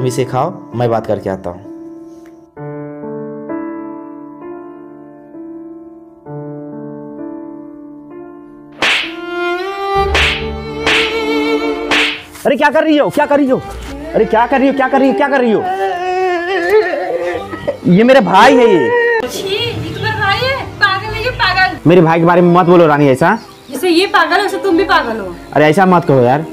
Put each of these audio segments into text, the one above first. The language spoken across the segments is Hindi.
तुम इसे खाओ मैं बात करके आता हूँ। अरे क्या कर रही हो? क्या कर रही हो? अरे क्या कर रही हो? क्या कर रही हो? क्या कर रही हो? ये मेरे भाई है ये। भाई है? पागल है ये पागल? मेरे भाई के बारे में मत बोलो रानी ऐसा। जैसे ये पागल है वैसे तुम भी पागल हो। अरे ऐसा मत कहो यार।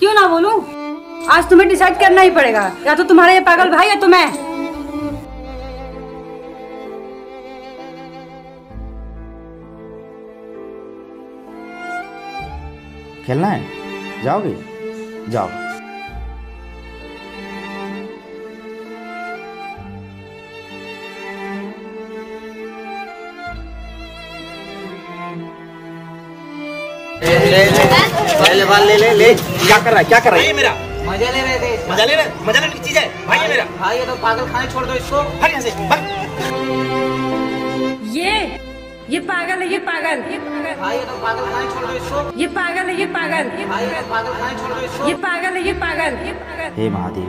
क्यों ना बोलूँ? आज तुम्हें डिसाइड करना ही पड़ेगा या तो तुम्हारा ये पागल भाई या तो मैं खेलना है जाओगे जाओ ले ले ले ले क्या कर रहा है क्या कर रहा है मेरा मज़ा ले रहे थे। मज़ा ले रहे मज़ा लेने की चीज़ है। भाई है मेरा। भाई ये तो पागल खाने छोड़ दो इसको। भाग यहाँ से भाग। ये ये पागल है ये पागल। ये पागल भाई ये तो पागल खाने छोड़ दो इसको। ये पागल है ये पागल। ये भाई ये तो पागल खाने छोड़ दो इसको। ये पागल है ये पागल ये पागल। हे महादेव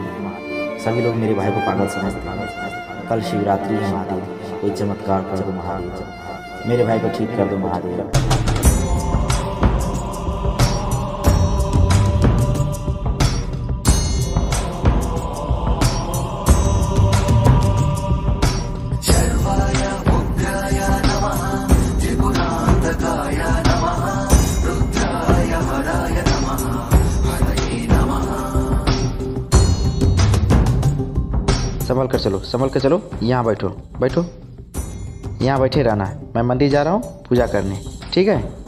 सभी लोग मेरे भाई को पागल समझते हैं। कल शिवरात्रि है महादेव कोई चमत्कार कर दो महादेव। मेरे भाई को ठीक कर दो महादेव। संभल कर चलो, संभल कर चलो, यहाँ बैठो बैठो। यहाँ बैठे रहना मैं मंदिर जा रहा हूँ, पूजा करने। ठीक है?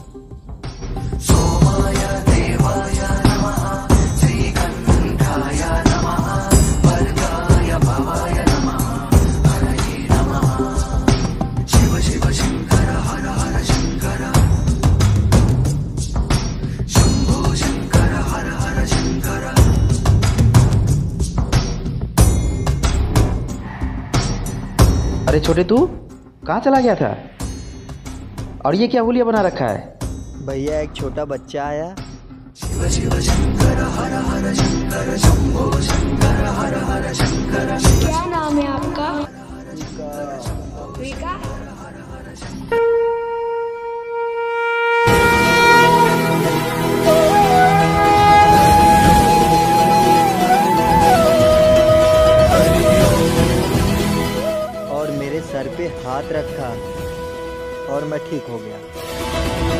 अरे छोटे तू कहाँ चला गया था? और ये क्या हुलिया बना रखा है? भैया एक छोटा बच्चा आया। क्या हाथ रखा और मैं ठीक हो गया।